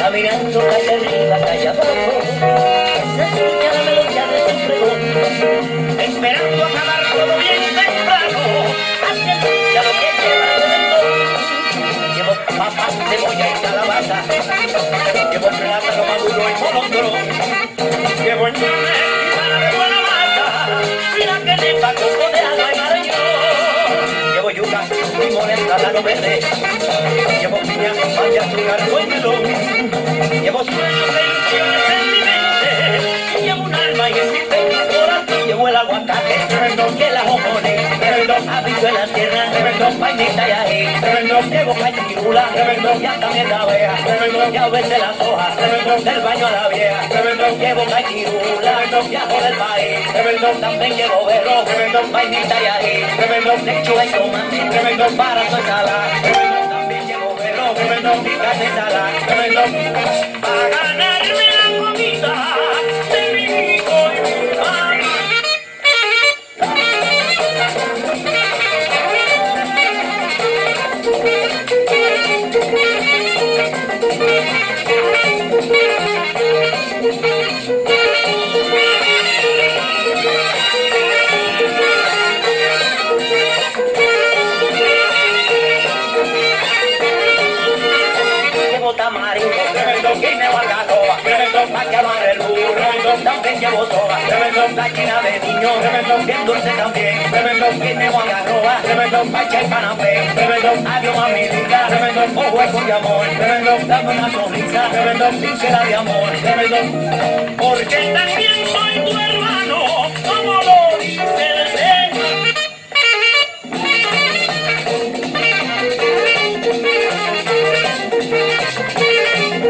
Caminando calle arriba, calle abajo, se escucha la melodía de su pregón, esperando acabar todo bien temprano, hacia el día lo que lleva de vendón. Llevo papas, cebolla y calabaza, llevo plátano maduro y molondrón, llevo el plátano verde, llevo piña, papaya, azúcar, melón. Llevo sueños e ilusiones en mi mente, llevo un alma y en mi pecho corazón. Llevo el aguacate, y el ajonjone, habichuelas tiernas, vainita y ají, llevo cachirula, ya también la vea, ya vete las hojas, del baño a la vieja, llevo cachirula, ya del país, también llevo berro, vainita y ají, lechuga y tomate, para tu ensalada, también llevo berro, mi carne ensalada, para ganarme la comida Llevo tamarindo, guineo algarroba, pa' que amarre el burro, también llevo soba, gallina de niño, bien dulce también, guineo algarroba, pa' echar panapé, adiós mami linda, ojo con de amor, dame una sonrisa, sincera de amor, porque también soy tu hermano,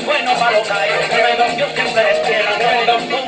bueno para los callos, yo siempre despierto con una canción,